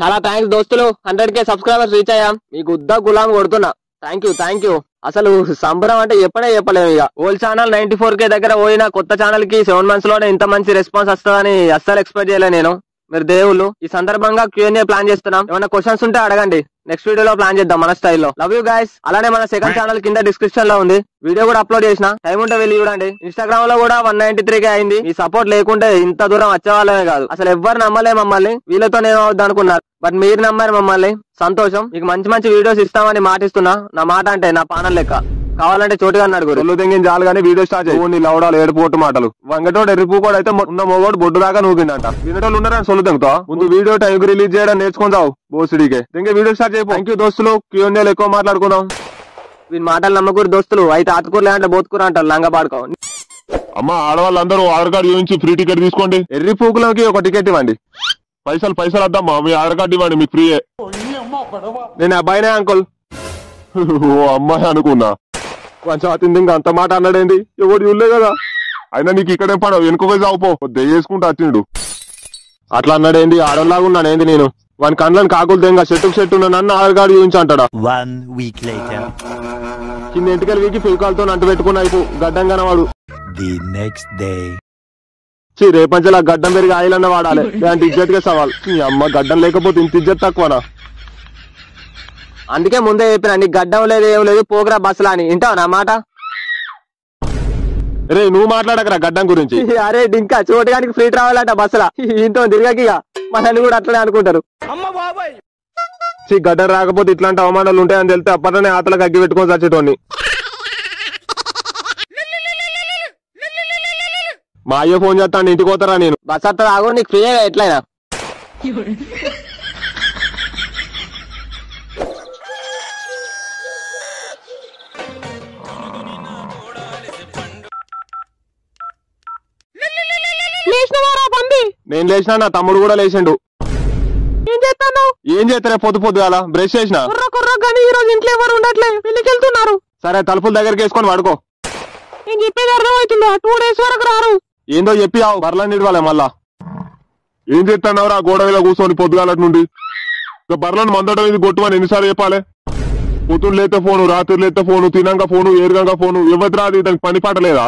చాలా థ్యాంక్స్ దోస్తులు. Hundred K subscribers reach అయ్యాం. మీకు ఉద్దా గులాం కొడుతున్నా. థ్యాంక్ యూ థ్యాంక్ యూ అసలు సంబరం అంటే ఎప్పుడే చెప్పలేము ఇక. Old channel ninety four K దగ్గర పోయిన కొత్త ఛానల్కి సెవెన్ మంత్స్లోనే ఇంత మంచి రెస్పాన్స్ వస్తుందని అస్సలు ఎక్స్పెక్ట్ చేయలే నేను. మీరు దేవుళ్ళు ఈ సందర్భంగా క్యూఎన్ఏ ప్లాన్ చేస్తున్నాం. ఏమైనా క్వశ్చన్స్ ఉంటే అడగండి. నెక్స్ట్ వీడియోలో ప్లాన్ చేద్దాం మన స్టైల్లో లవ్ యూ గైస్ అలానే మన సెకండ్ ఛానల్ కింద డిస్క్రిప్షన్లో ఉంది. వీడియో కూడా అప్లోడ్ చేసిన. టైం ఉంటే వెళ్ళి చూడండి. ఇన్స్టాగ్రామ్లో కూడా వన్ నైన్టీ త్రీ కే అయింది. ఈ సపోర్ట్ లేకుంటే ఇంత దూరం వచ్చేవాళ్ళమే కాదు. అసలు ఎవ్వరు నమ్మలే మమ్మల్ని. వీళ్ళతో ఏమవుద్ది అనుకున్నారు బట్ మీరు నమ్మారు మమ్మల్ని. సంతోషం. మీకు మంచి మంచి వీడియోస్ ఇస్తామని మాటిస్తున్నా. నా మాట అంటే నా పానం లెక్క. కావాలంటే చోటుగా అడుగురు ఒళ్ళు తెంగిన చాలు కానీ వీడియో స్టార్ట్ చేయి. నీ లవడాలు ఏడుపోటు మాటలు. వంగటోడు ఎరుపు కూడా అయితే ఉన్న మొగోడు బొడ్డు దాకా నూకిందంట. వినటోళ్ళు ఉన్నారని సొల్లు తెంగుతా ముందు వీడియో టైం రిలీజ్ చేయడం నేర్చుకుందావు బోసుడికే. ఇంకా వీడియో స్టార్ట్ చేయి థ్యాంక్ యూ దోస్తులు. క్యూఎన్ఏలు ఎక్కువ మాట్లాడుకుందాం. వీని మాటలు నమ్మకూరు దోస్తులు. అయితే ఆతుకూరలే అంటే బోతుకూర అంటారు లంగా పాడుకో. అమ్మ ఆడవాళ్ళందరూ ఆధార్ కార్డు చూపించి ఫ్రీ టికెట్ తీసుకోండి. ఎర్రి పూకులకి ఒక టికెట్ ఇవ్వండి. పైసలు పైసలు వద్దమ్మా మీ ఆధార్ కార్డు ఇవ్వండి మీకు ఫ్రీయే. నేను అబ్బాయినే అంకుల్. ఓ అమ్మాయి అనుకున్నా. పంచాయతీ ఇంకా అంత మాట అన్నాడేంది? ఎవరు చూడలే కదా. అయినా నీకు ఇక్కడే పడవు వెనుక చావుపో దయ్యేసుకుంటూ వచ్చిండు. అట్లా అన్నాడేంది? ఆడలాగా ఉన్నానేంది నేను? వాని కండ్లను కాకులు తెంగ చెట్టుకు చెట్టు ఉన్న నన్ను ఆధార్ కార్డు చూపించి అంటాడా week later, కింద ఇంటికెళ్ళి వీకి ఫెవికాల్తో అంటు పెట్టుకున్న అయిపో గడ్డం కనవాడు. The next day. చీ రేపంచలా గడ్డం పెరిగి ఆయిలన్న వాడాలి. ఇలాంటి ఇజ్జత్గా సవాల్ అమ్మ గడ్డం లేకపోతే ఇంత ఇజ్జత్ తక్కువనా? అందుకే ముందే చెప్పిన నీకు గడ్డం లేదు ఏం లేదు పోగ్రా బస్సులా అని. వింటావు నా మాట? రే నువ్వు మాట్లాడకరా గడ్డం గురించి. అరే ఇంకా చూడడానికి ఫ్రీ ట్రావెల్ అంట బస్సులా ఇంతో తిరగకిగా మనల్ని కూడా అట్లనే అనుకుంటారు. గడ్డం రాకపోతే ఇట్లాంటి అవమానాలు ఉంటాయని తెలితే అప్పట్లోనే ఆతలకు అగ్గి పెట్టుకొని చచ్చేటోని మా అయ్య ఫోన్ చేస్తాను ఇంటికి పోతారా నేను? బస్ అత్త ఆగు నీకు ఫ్రీగా ఎట్లయినా. నేను లేచినా నా తమ్ముడు కూడా లేచిండు. ఏం చేస్తాను ఏం చేస్తారే? పొద్దు పొద్దుగాల బ్రష్ చేసిన? కుర్ర కుర్ర కానీ ఈ రోజు ఇంట్లో ఎవరు ఉండట్లే. సరే తలుపుల దగ్గరికి వేసుకొని పడుకో. నేను చెప్పేది అర్థమవుతుందా? టూ డేస్ వరకు రారు. ఏందో చెప్పి ఆవు బర్లా నిడవాలే మళ్ళా. ఏం చేస్తున్నావురా? గోడ మీద కూర్చొని పొద్దుగాలటి నుండి? ఇక బర్లను మందడం ఇది కొట్టుమని ఎన్నిసార్లు చెప్పాలి? పొద్దున్న లేతే ఫోను రాత్రి లేతే ఫోను తినంగా ఫోను ఏరుగంగా ఫోను. ఎవరి రాదు? దానికి పని పాట లేదా?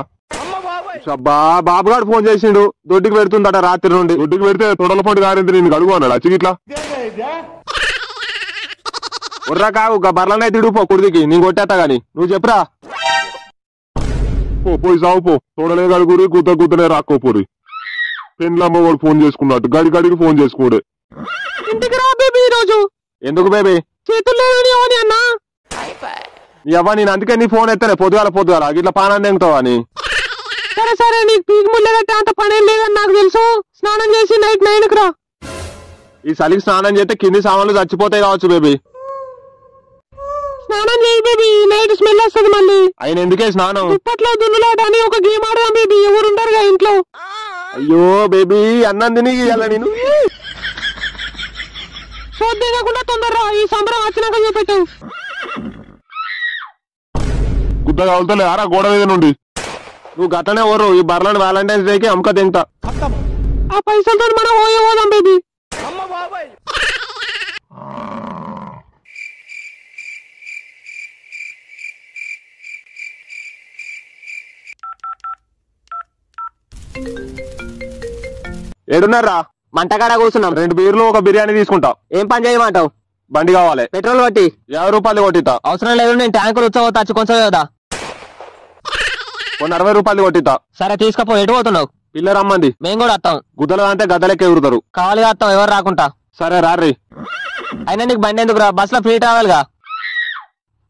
అబ్బా బాబుగాడు ఫోన్ చేసిండు. దొడ్డికి పెడుతుందట రాత్రి నుండి. దొడ్డికి పెడితే తొడల పండు గారింది నేను అడుగు అన్నాడు? అచ్చిగిట్లా ఉర్రా కావు గా బర్లనే తిడుపో కుడిదికి నేను కొట్టేస్తా గాని. నువ్వు చెప్పురా. పో పోయి సావు పో. తోడలే గడుగురి గుద్ద గుద్దనే రాక్కోపోరి పెన్లమ్మ వాడు ఫోన్ చేసుకున్నట్టు. గడి గడికి ఫోన్ చేసుకోడే ఇంటికి రా బేబీ ఈ రోజు ఎందుకు బేబీ? చేతులు లేదని అని అన్నా. ఎవ్వ నేను అందుకే నీ ఫోన్ ఎత్తలే. పొద్దుగాల పొద్దుగాల. ఇట్లా పానాన్ని ఎంగుతావా అని సరే సరే నీకు పీకి ముళ్ళ కట్టే అంత పని లేదని నాకు తెలుసు. స్నానం చేసి నైట్ నైన్ రా. ఈ చలికి స్నానం చేస్తే కింది సామాన్లు చచ్చిపోతాయి కావచ్చు బేబీ. స్నానం చేయి బేబీ. నైట్ స్మెల్ వస్తుంది మళ్ళీ. ఆయన ఎందుకే స్నానం? ఇప్పట్లో దున్నులాట అని ఒక గేమ్ ఆడదాం బేబీ. ఎవరు ఉండరుగా ఇంట్లో? అయ్యో బేబీ అన్నం తిని ఇయ్యాల నేను? చూద్దేయకుండా తొందరరా ఈ సంబరం వచ్చినాక చూపెట్టు. గుద్ద కావుతలే ఆరా గోడ మీద నుండి. నువ్వు గట్టనే ఓరు ఈ బర్లను వ్యాలంటైన్స్ డేకి అమ్మక తింటా. ఆ పైసలతో మనం ఓయే పోదాం బేబీ. ఏడున్నారా? మంటకాడ కూర్చున్నాం. రెండు బీర్లు ఒక బిర్యానీ తీసుకుంటా. ఏం పని చేయమంటావు? బండి కావాలి. పెట్రోల్ పట్టి యాభై రూపాయలు కొట్టితా. అవసరం లేదు నేను ట్యాంకులు వచ్చి కొంచెం కదా కొన్ని అరవై రూపాయలు కొట్టితా సరే తీసుకపో ఎటు పోతున్నావు? పిల్ల రమ్మంది. మేము కూడా వస్తాం. గుద్దలు అంటే గద్దలెక్క ఎగురుతారు కావాలి వస్తాం ఎవరు రాకుంటా? సరే రారీ అయినా నీకు బండి ఎందుకు రా బస్సులో ఫ్రీ ట్రావెల్గా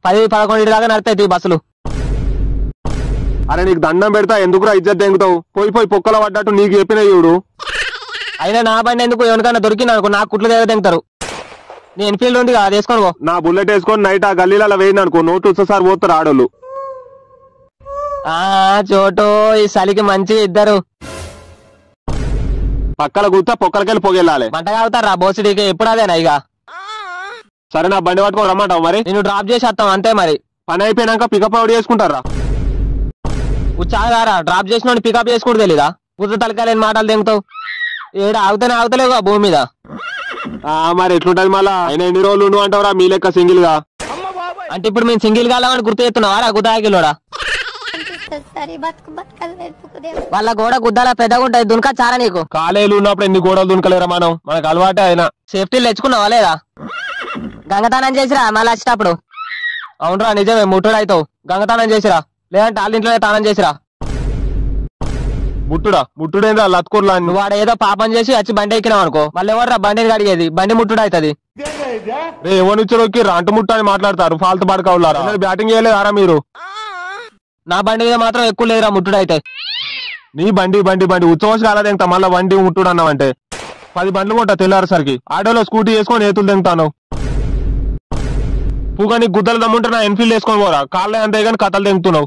పది పదకొండు దాకా నడుతాయి బస్సులు. అరే నీకు దండం పెడతా ఎందుకురా ఇజ్జత్ దెంగుతావు పోయి పోయి పొక్కల పడ్డట్టు నీకు చెప్పిన చూడు అయినా నా బండి ఎందుకు ఎవరికైనా దొరికింది అనుకో నాకు కుట్లు దగ్గర తింటారు నీ ఎన్ఫీల్డ్ ఉంది కదా అది నా బుల్లెట్ వేసుకొని నైట్ ఆ గల్లీలలో వేయింది అనుకో నోటు వచ్చేసారి పోతారు ఆడోళ్ళు. ఆ చోటు ఈ చలికి మంచిగా ఇద్దరు. పక్కల కూర్చో పొక్కలకెళ్ళి పొగెళ్ళాలి. మంట కాగుతారా బోసిడీకి ఎప్పుడు అదేనా ఇక? సరే నా బండి పట్టుకొని రమ్మంటావు మరి? నేను డ్రాప్ చేసి వస్తాం అంతే మరి. పని అయిపోయినాక పికప్ అవుట్ చేసుకుంటారా ఉచ్చాగారా డ్రాప్ చేసిన పికప్ చేసుకుంటూ తెలీదా? ఉత్త తలకాయలేని మాటలు తెంగుతావు. ఏడు ఆగుతానే ఆగుతలేవు భూమి మీద? ఆ, మరి ఎట్లుంటది మళ్ళా? ఆయన ఎన్ని రోజులు ఉండు అంటావురా మీ లెక్క సింగిల్గా అంటే ఇప్పుడు మేము సింగిల్ కాలామని గుర్తు చేస్తున్నావా రా బతుకు బతకలు వాళ్ళ గోడ గుద్దాల పెద్దగా ఉంటుంది దునక చారా నీకు? కాలేలు ఉన్నప్పుడు ఎన్ని గోడలు దునకలేరా మనం? మనకు అలవాటే అయినా. సేఫ్టీ తెచ్చుకున్నావా లేదా? గంగతానం చేసిరా మళ్ళీ వచ్చేటప్పుడు? అవునరా నిజమే ముట్టుడు అవుతావు. గంగతానం చేసిరా? లేదంటే వాళ్ళ ఇంట్లోనే తానం చేసిరా? ముట్టుడా? ముట్టుడేంద్రా లత్కూర్లా నువ్వు వాడు ఏదో పాపం చేసి వచ్చి బండి ఎక్కినావు అనుకో. మళ్ళీ ఎవరు బండిని కడిగేది? బండి ముట్టుడు అవుతుంది. రే ఎవరిచ్చారోకి రాంటు ముట్ట అని మాట్లాడతారు ఫాల్తు పడకవులారా బ్యాటింగ్ చేయలేదారా మీరు? నా బండి మీద మాత్రం ఎక్కువ లేదురా ముట్టుడు అయితే. నీ బండి బండి బండి. ఉత్సవం కాలేదేంత మళ్ళా బండి ముట్టుడు అన్నావంటే. పది బండ్లు కొంటా తెల్లారేసరికి. ఆటోలో స్కూటీ వేసుకొని ఏతులు దింగుతాను పూగా నీకు గుద్దలు దమ్ముంటే నా ఎన్ఫీల్డ్ వేసుకొని పోరా. కాళ్ళే అంతే కానీ కథలు దింగుతున్నావు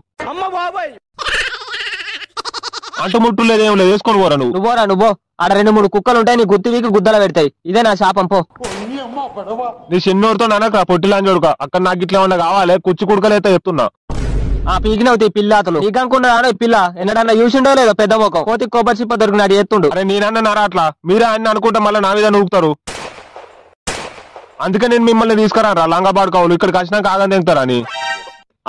అంటు ముట్టు లేదు ఏం లేదు. వేసుకొని పోరా నువ్వు. నువ్వోరా నువ్వో ఆడ రెండు మూడు కుక్కలు ఉంటాయి నీ గుత్తి వీకి గుద్దల పెడతాయి. ఇదే నా శాపం పో. నీ చిన్నోడితో నానక పొట్టిలాని చూడక అక్కడ నాకు ఇట్లా ఏమన్నా కావాలి? కుచ్చి కుడకలైతే చెప్తున్నా. ఆ పీకినవుతాయి పిల్లాతలు. పీకనుకున్నాడు పిల్ల. ఎన్నడన్నా చూసిండో లేదో పెద్ద మొక్కం కోతి కొబ్బరి చిప్ప దొరికినాడు ఎత్తుండు అరే నేనన్న నారా అట్లా? మీరే ఆయన అనుకుంటే మళ్ళీ నా మీద నూకుతారు. అందుకే నేను మిమ్మల్ని తీసుకురా లంగా కావాలి ఇక్కడికి వచ్చినాక ఆగం తింటారని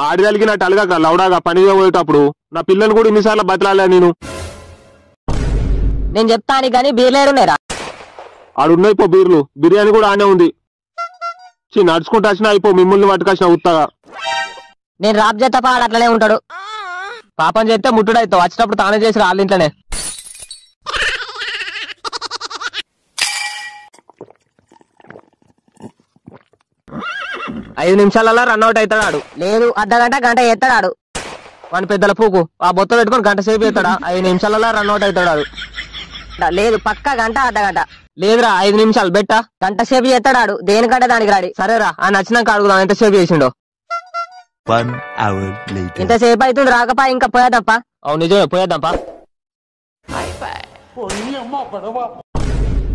ఆడిదలికి నా టలుగా లౌడాగా పని పోయేటప్పుడు నా పిల్లలు కూడా ఇన్నిసార్లు బతలాలే నేను. నేను చెప్తాను కానీ బీర్లేరునేరా ఆడున్నాయి పో బీర్లు. బిర్యానీ కూడా ఆనే ఉంది. నడుచుకుంటూ వచ్చినా అయిపో మిమ్మల్ని పట్టుకొచ్చిన ఉత్తగా. నేను రాబ్ చేత పాడు అట్లనే ఉంటాడు. పాపం చేస్తే ముట్టుడు అవుతావు. వచ్చేటప్పుడు తానే చేసి వాళ్ళ ఇంట్లోనే. ఐదు నిమిషాలలో రన్అట్ అవుతాడు. లేదు అర్ధ గంట గంట ఎత్తాడు. వాని పెద్దల పూకు. ఆ బొత్త పెట్టుకొని గంట సేపు ఎత్తాడా? ఐదు నిమిషాలలో రన్అట్ అవుతాడు లేదు పక్క గంట అర్ధ గంట. లేదురా ఐదు నిమిషాలు బెట్ట. గంట సేపు ఎత్తాడాడు దేనికంటే దానికి రాడి. సరేరా ఆ నచ్చినాక అడుగుదాం ఎంత సేపు చేసిండో. One hour later. ఇంతసేపు అవుతుంది రాకపా ఇంకా పోయేద్దాంపా. అవును నిజమే పోయేద్దాంపా.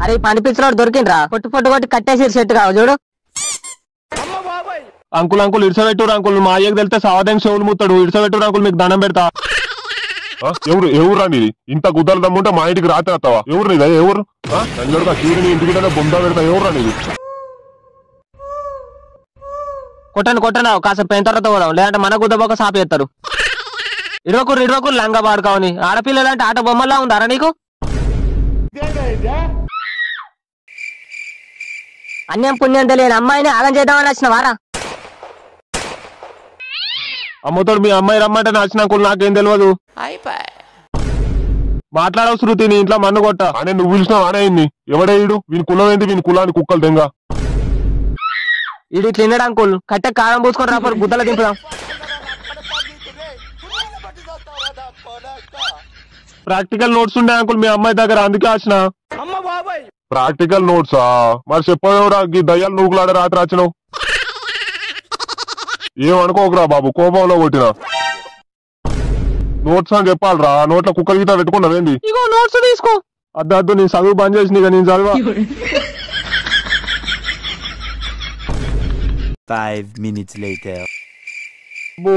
అరే ఈ పని పిచ్చిలోడు దొరికిండ్రా. పొట్టు పొట్టు కొట్టి కట్టేసి సెట్ కావు చూడు. అంకుల్ అంకుల్ ఇడిసబెట్టురు అంకుల్. మా అయ్యకి తెలితే సావదానికి చెవులు ముత్తాడు. ఇడిసబెట్టురు అంకుల్ మీకు దండం పెడతా. ఆ, ఎవరు ఎవరు నీది? ఇంత గుద్దలు దమ్ముంటే మా ఇంటికి రాత్రి వస్తావా? ఎవరు నీదా? ఎవరు? ఇంటికి బొంద పెడతా. ఎవరు నీది? కొట్టండి కొట్టండి. కాసేపు పెన్ తర్వాత పోదాం. లేదంటే మన గుద్దబొక్క సాపేస్తారు ఇరవకురు ఇరవకురు లంగా పాడుకోవని. ఆడపిల్లలు అంటే ఆట బొమ్మలా ఉందారా నీకు? అన్యం పుణ్యం తెలియని అమ్మాయిని ఆగం చేద్దామని వచ్చిన వారా? అమ్మతోడు మీ అమ్మాయి రమ్మంటే నచ్చిన నాకేం తెలియదు మాట్లాడవు శృతి నీ ఇంట్లో మన్ను కొట్ట. అనే నువ్వు పిలిచినావు అనే అయింది. ఎవడేయుడు వీని కులం ఏంటి వీని కులాన్ని కుక్కలు దెంగ ఇది ఇట్లా తినడు అంకుల్? కట్టె కారం పూసుకొని రాపరు గుద్దల దింపుదాం. ప్రాక్టికల్ నోట్స్ ఉండే అంకుల్ మీ అమ్మాయి దగ్గర అందుకే వచ్చిన ప్రాక్టికల్ నోట్సా మరి చెప్పరా ఈ దయ్యాలు నూకులాడే రాత్రి వచ్చినావు ఏమనుకోకురా బాబు కోపంలో కొట్టిన. నోట్స్ అని చెప్పాలరా నోట్ల కుక్క గీత పెట్టుకున్నావేంది? ఇగో నోట్స్ తీసుకో. అద్దు అద్దు నేను చదువు బంద్ చేసి ఇక నేను చదివా. Five minutes later. బో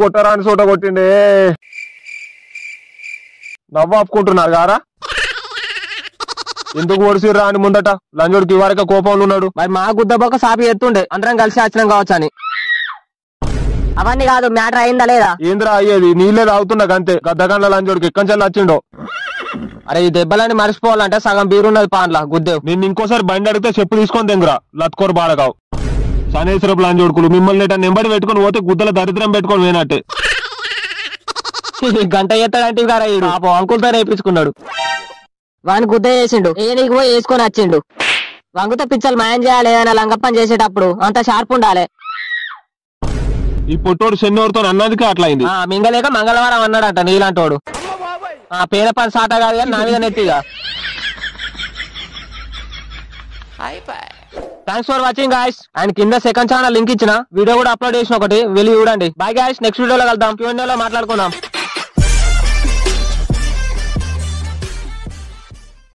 కొట్టరాని చోట కొట్టిండే. నవ్వు ఆపుకుంటున్నారు గారా? ఎందుకు ఓడిసిర్రా అని ముందట? లంజోడికి ఇవరకే కోపంలో ఉన్నాడు. మరి మా గుద్దబొక్క సాపి ఎత్తుండే. అందరం కలిసి వచ్చినాం కావచ్చు అని. అవన్నీ కాదు మ్యాటర్ అయిందా లేదా? ఏంద్రా అయ్యేది? నీళ్ళే తాగుతున్నా అంతే గద్దగండ్ల లంజోడికి ఎక్కంచెల్లి వచ్చిండో? అరే ఈ దెబ్బలని మర్చిపోవాలంటే సగం బీరున్నది పాన్ల గుద్దేవ్. నిన్ను ఇంకోసారి బండి అడిగితే చెప్పు తీసుకొని తెంగురా. లత్కోరు బాడకావు శనేశ్వరపు లంజోడుకులు మిమ్మల్ని ఇట్లా నెంబడి పెట్టుకొని పోతే గుద్దల దరిద్రం పెట్టుకొని పోయినట్టే. గంట ఎత్తాడంటే గారా ఈడు. పాపం అంకుల్తో రేపించుకున్నాడు వాని గుద్ద చేసిండు. ఏ నీకు పోయి వేసుకొని వచ్చిండు. వంగుతో పిచ్చలు మాయం చేయాలి ఏదైనా లంగప్పని చేసేటప్పుడు అంత షార్ప్ ఉండాలి. ఈ పొట్టోడు శనివారితో అన్నదికే అట్లా అయింది ఆ మింగలేక మంగళవారం అన్నాడంట నీలాంటోడు. ఆ పేద పని సాట కాదు కానీ నా మీద నెత్తిగా. Thanks for watching guys and కింద సెకండ్ ఛానల్ లింక్ ఇచ్చిన. వీడియో కూడా అప్లోడ్ చేసిన ఒకటి. వెళ్ళి చూడండి. బాయ్ గాయస్ నెక్స్ట్ వీడియోలో కలుద్దాం. క్యూఎన్ఏలో మాట్లాడుకుందాం.